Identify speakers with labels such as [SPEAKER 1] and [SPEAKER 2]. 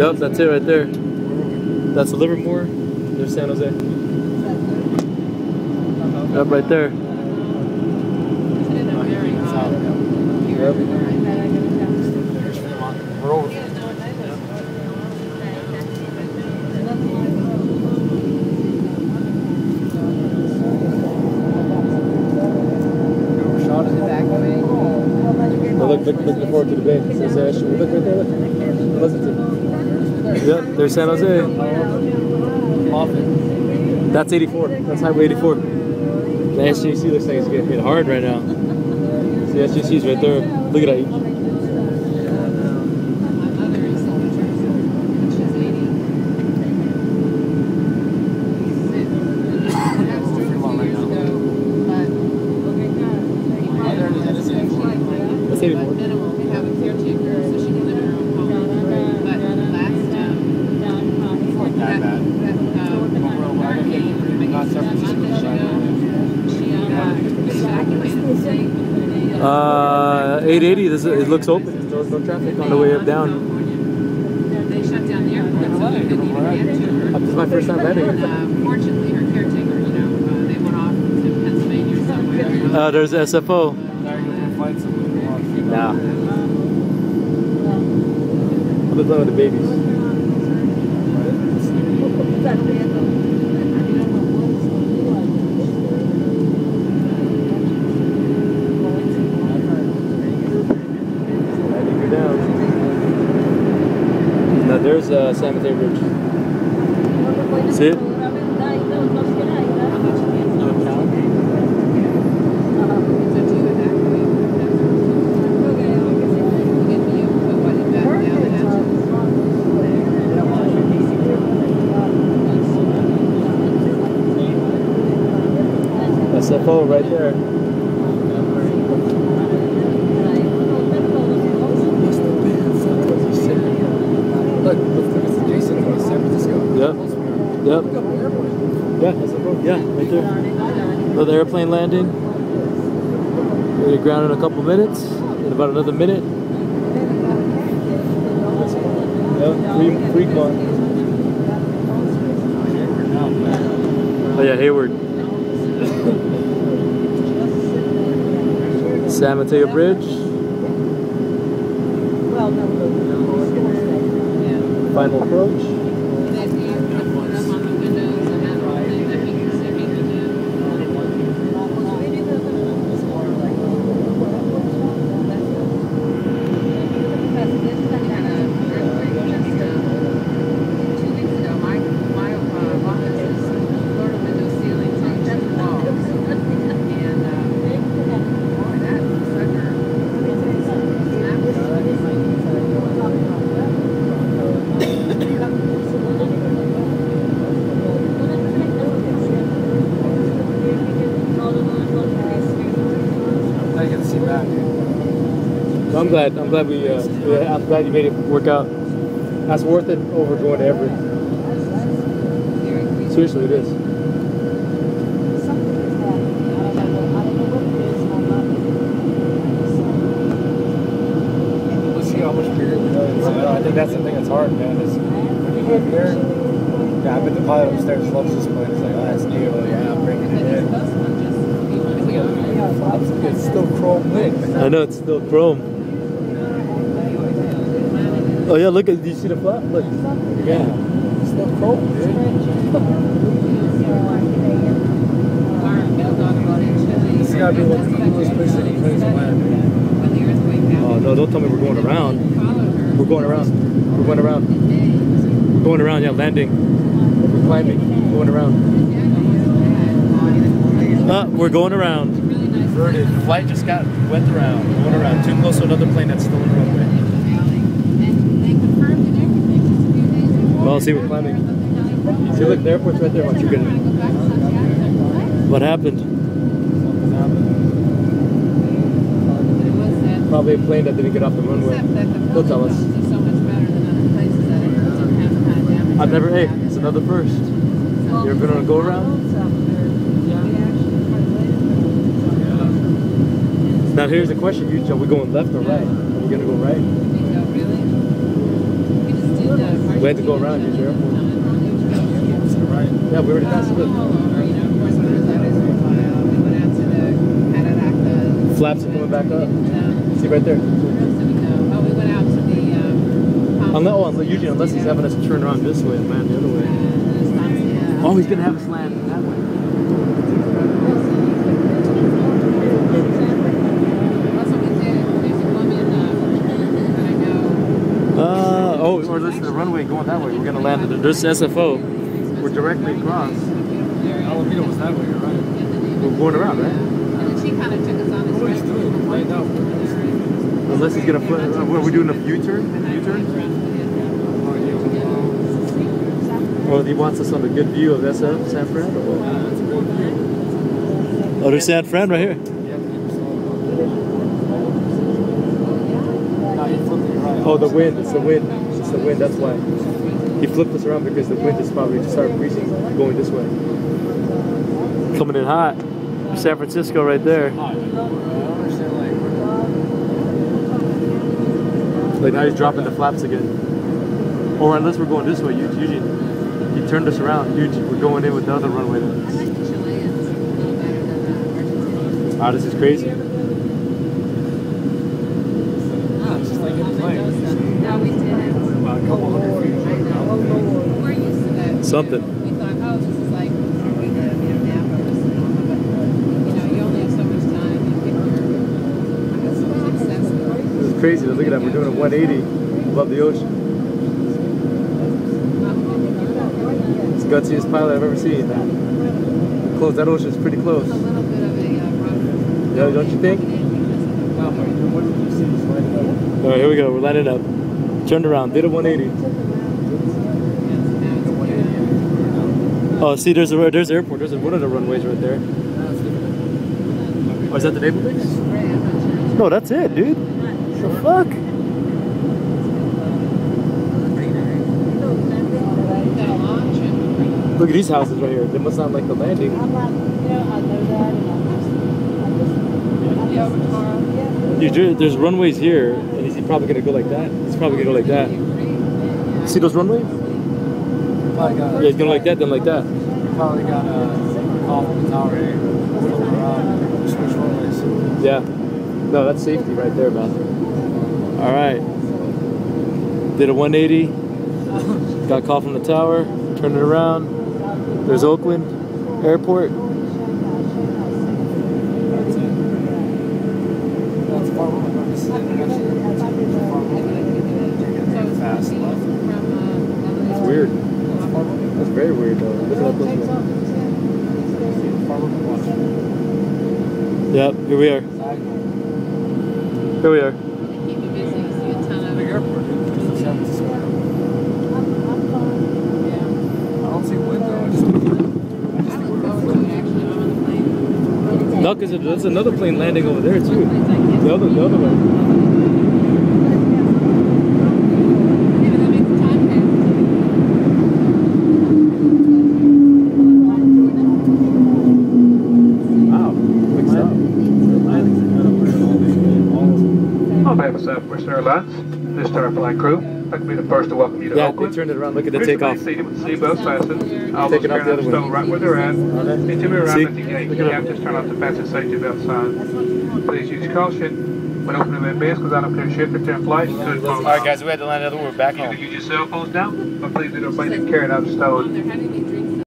[SPEAKER 1] Yep, that's it right there. That's Livermore. There's San Jose. Yep, right there.
[SPEAKER 2] We're over. Shot it.
[SPEAKER 1] Oh, look, look, looking forward to the bay. It says, uh, look right there. Look. Pleasanton. Yep, there's San Jose.
[SPEAKER 2] Often.
[SPEAKER 1] That's 84. That's Highway 84. The SJC looks like it's getting hit hard right now. The See, SJC's right there. Look at that. That's 84.
[SPEAKER 3] minimal. We have a caretaker, so she can live in her own home. But last, um,
[SPEAKER 2] That bad.
[SPEAKER 3] that, uh, hurricane,
[SPEAKER 2] Not San Francisco.
[SPEAKER 3] she, uh, evacuated.
[SPEAKER 1] Uh, 880. This, is, it looks open. There's no, no traffic on the way up down.
[SPEAKER 3] They shut down the airport, so they didn't even get to.
[SPEAKER 1] This is my first time landing here.
[SPEAKER 3] Uh, fortunately, her caretaker, you know, uh, they went off to Pennsylvania or somewhere.
[SPEAKER 1] Uh, there's SFO.
[SPEAKER 2] Now you're gonna find someone.
[SPEAKER 1] Nah. I'm just playing with the babies. I think you're down. Now there's uh, San Mateo Bridge. See it?
[SPEAKER 3] So to evacuate, get the input, what is that, down and out.
[SPEAKER 1] SFO right there.
[SPEAKER 2] Look, look, it's Jason from San Francisco.
[SPEAKER 1] Yep. Yep.
[SPEAKER 2] Look up the airport.
[SPEAKER 1] Yeah, Yeah, right there. Another airplane landing. We'll get ground in a couple minutes. In about another minute. Yep, free, free con. Oh yeah, Hayward. San Mateo Bridge. Final approach.
[SPEAKER 3] They have to put them on the windows and that whole thing, that he can see, he can do. had a earthquake just, uh, two weeks ago. My, my, uh, office is floor to window ceilings on two walls. And, uh, boy, that sucker snapped.
[SPEAKER 2] I get to see Matt.
[SPEAKER 1] I'm glad. I'm glad we. Uh, yeah, I'm glad you made it work out. That's worth it over going to Everett. Seriously, it is.
[SPEAKER 2] Let's see how much bigger we know. I think that's the thing that's hard, man. Is when you live here, yeah, I bet the pilot upstairs loves this plane. It's like, oh, that's new. Yeah, I'm bringing it in. It's still chrome lit.
[SPEAKER 1] I know it's still chrome. Oh yeah, look at. Do you see the flap? Look. Yeah.
[SPEAKER 2] It's still chrome, dude. This gotta be one of the coolest places in land.
[SPEAKER 3] The.
[SPEAKER 1] Oh no! Don't tell me we're going around. We're going around. We're going around. We're going around. Yeah, landing. We're climbing. We're Going around. Uh, we're going around. Inverted. Flight just got went around. Going around. Too close to another plane that's still in the runway.
[SPEAKER 3] They confirmed and everything just a few days before.
[SPEAKER 1] Well, see, we're climbing. See, look, the airport's right there. Watch, you're gonna. What happened? Probably a plane that didn't get off the runway. They'll tell us.
[SPEAKER 3] is so much better than other places that it doesn't have the kind of damage.
[SPEAKER 1] I've never. Hey, it's another first. You ever been on a go around? Now here's the question: You, are we going left or right? Are we gonna go right?
[SPEAKER 3] We go, really? We just did the
[SPEAKER 1] We had to go around use the airport.
[SPEAKER 2] To the right.
[SPEAKER 1] Yeah, we already passed it. Flaps are coming back up. See right there.
[SPEAKER 3] We went the.
[SPEAKER 1] Unless, oh, unless, usually unless he's having us turn around this way and land the other way. Oh, he's gonna have us land that way.
[SPEAKER 3] That's what we did. There's a Colombian, uh, that I know.
[SPEAKER 1] Uh, oh, or listen, the runway going that way. We're gonna land at this SFO. We're directly across.
[SPEAKER 2] Alameda was that way, you're right.
[SPEAKER 1] We're going around, right?
[SPEAKER 3] And she kind of took us on this
[SPEAKER 2] What he's
[SPEAKER 3] restaurant.
[SPEAKER 2] doing, right.
[SPEAKER 1] Unless he's gonna put. Uh, what, are we doing a U-turn? U-turn? Or he wants us on the good view of SF San Fran? Or what? Oh, there's San Fran right here. Oh, the wind. It's the wind. It's the wind. That's why. He flipped us around because the wind is probably started breezing going this way. Coming in hot. San Francisco right there. Like now he's dropping the flaps again. Or unless we're going this way, you usually he turned us around. Usually we're going in with the other runway. Then.
[SPEAKER 3] I think Chileans a little better than Argentinians.
[SPEAKER 1] Ah, this is crazy.
[SPEAKER 3] No, we didn't.
[SPEAKER 2] About a couple hundred feet.
[SPEAKER 3] I know. We're used to that.
[SPEAKER 1] Something.
[SPEAKER 3] We thought, oh, this is like Florida, you know, Napa or Sonoma, but you know, you only have so much time. You pick your success.
[SPEAKER 1] This is crazy. Look at that. We're doing a 180 above the ocean. It's the gutsiest pilot I've ever seen. Close. That ocean's pretty close.
[SPEAKER 3] A little bit of a uh.
[SPEAKER 1] Yeah, don't you think?
[SPEAKER 2] No, but what did you see? Just light it up.
[SPEAKER 1] All right, here we go. We're landing up. Turned around. Did a 180. Oh, see, there's a there's the airport. There's one of the runways right there. Oh, is that the naval base? No, that's it, dude. The fuck? Look at these houses right here. They must not like the landing. Dude, there- there's runways here, and is he probably gonna go like that? He's probably gonna go like that. See those runways?
[SPEAKER 2] Probably got, uh,
[SPEAKER 1] Yeah, he's going like that, then like that.
[SPEAKER 2] probably got a call from the tower here. Flip around, switch runways.
[SPEAKER 1] Yeah. No, that's safety right there, man. All right. Did a 180. Got call from the tower. Turned it around. There's Oakland Airport.
[SPEAKER 2] That's it. That's far away. This is international. Fast left.
[SPEAKER 1] It's weird. That's very weird, though. Look at that close.
[SPEAKER 2] Far away. Watch.
[SPEAKER 1] Yep. Here we are. Here we are.
[SPEAKER 3] Keep you busy. You see a ton of
[SPEAKER 2] Big airport. dude. This is San Francisco.
[SPEAKER 3] Yeah.
[SPEAKER 2] I don't see wind though. I just, I
[SPEAKER 3] I
[SPEAKER 2] just think
[SPEAKER 3] look
[SPEAKER 2] we're
[SPEAKER 3] forward to here we are. Here we are. plane.
[SPEAKER 1] No, because there's another plane landing over there, too. The other, the other one.
[SPEAKER 3] Yeah, that makes the time pass.
[SPEAKER 1] Wow. Mixed up.
[SPEAKER 4] On behalf of Southwest Airlines, this is our flight crew. I'd like be the first to welcome you to
[SPEAKER 1] Yeah, they
[SPEAKER 4] Oakland.
[SPEAKER 1] turned it around. Look at the
[SPEAKER 4] Please
[SPEAKER 1] takeoff.
[SPEAKER 4] remain seated with seatbelts fastened. All those
[SPEAKER 1] Taking off the other
[SPEAKER 4] carry-on
[SPEAKER 1] one.
[SPEAKER 4] right where they're at.
[SPEAKER 1] Okay.
[SPEAKER 4] And to me around
[SPEAKER 1] See?
[SPEAKER 4] at the gate,
[SPEAKER 1] Look
[SPEAKER 4] you
[SPEAKER 1] at
[SPEAKER 4] have
[SPEAKER 1] them.
[SPEAKER 4] to turn off the fasten safety belt sign. Please use caution when opening the bins because I don't care shift or turn flight. Could fall
[SPEAKER 1] All right, guys, we had to land another one. We're back
[SPEAKER 4] You
[SPEAKER 1] home.
[SPEAKER 4] can use your cell phones now, but please do not bring them carried out stowed.
[SPEAKER 3] On there, how do you